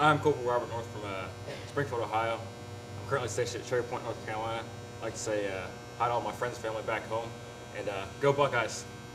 I'm Corporal Robert North from uh, Springfield, Ohio. I'm currently stationed at Cherry Point, North Carolina. I'd like to say uh, hi to all my friends and family back home, and uh, go Buckeyes.